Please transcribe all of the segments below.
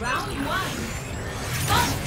Round one. Fight!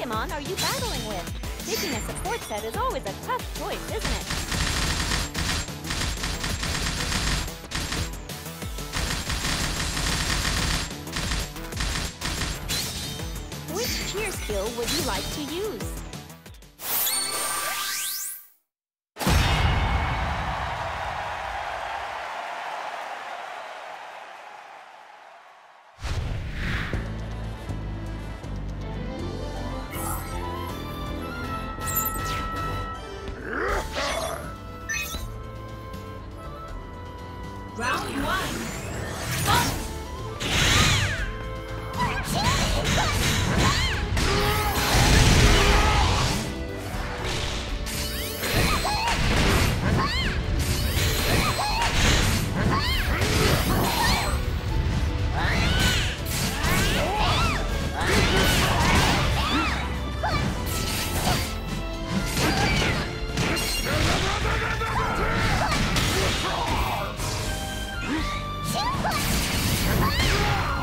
Pokemon are you battling with? Picking a support set is always a tough choice, isn't it? Which cheer skill would you like to use? ああ!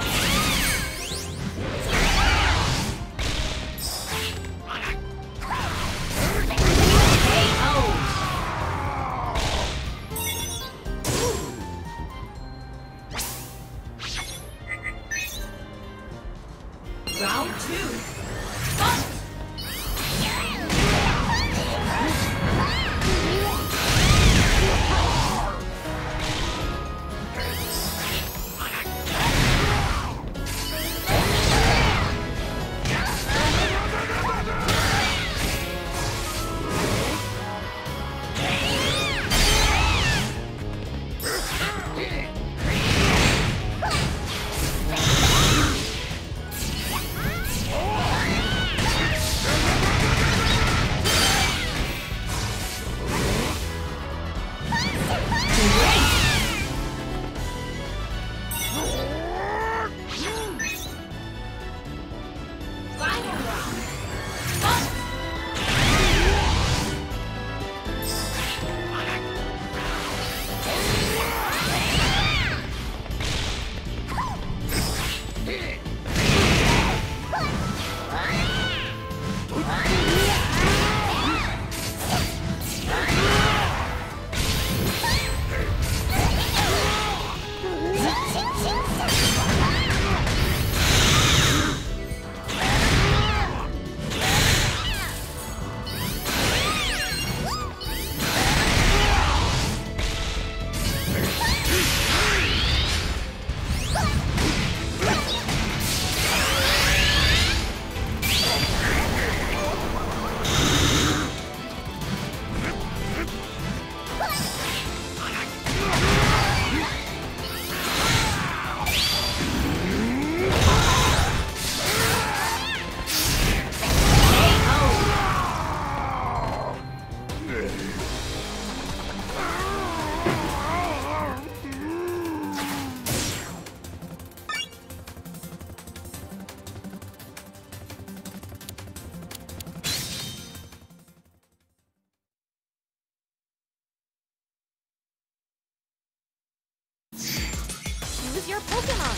Your Pokemon.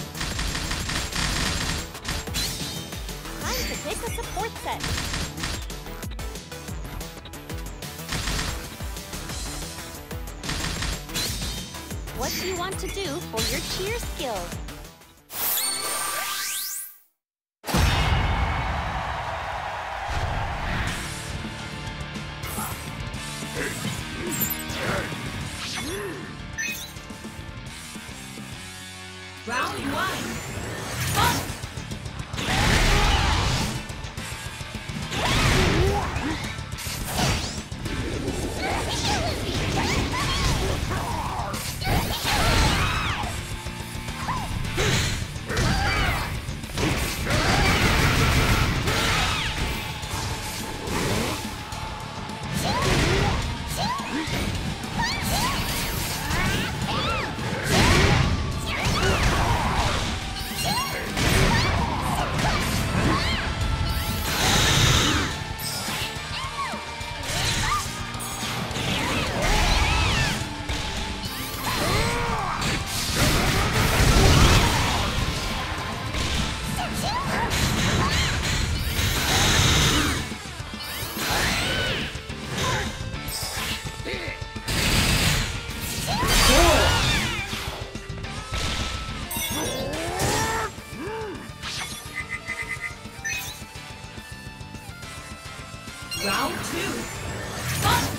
Time to pick a support set. What do you want to do for your cheer skills? Two. Fight!